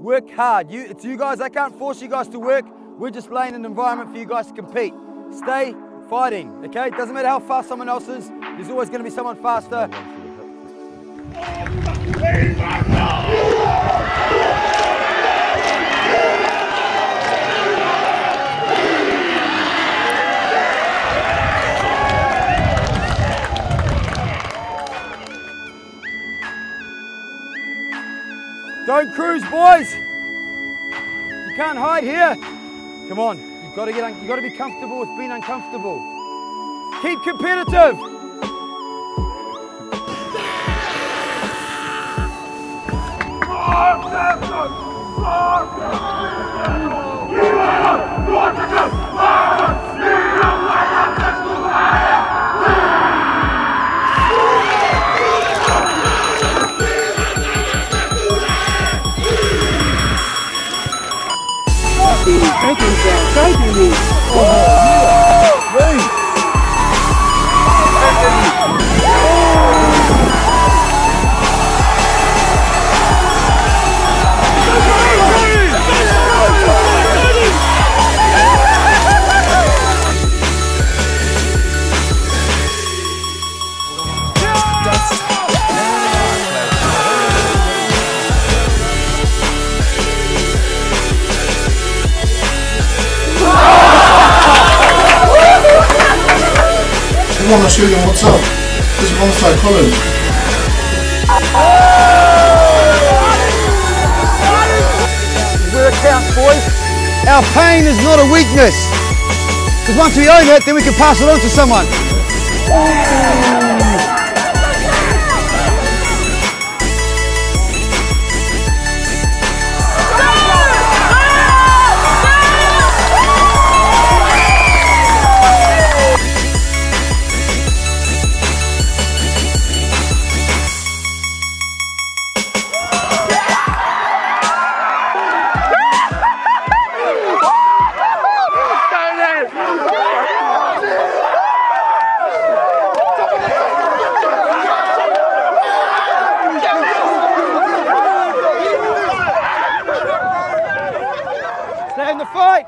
Work hard. You, it's you guys. I can't force you guys to work. We're just laying an environment for you guys to compete. Stay fighting, okay? Doesn't matter how fast someone else is. There's always going to be someone faster. Don't cruise, boys. You can't hide here. Come on, you've got to get, you've got to be comfortable with being uncomfortable. Keep competitive. Thank you, thank you. Thank you, I want to show you what's up. This is alongside Colin. We're boys. Our pain is not a weakness. Because once we own it, then we can pass it on to someone. fight.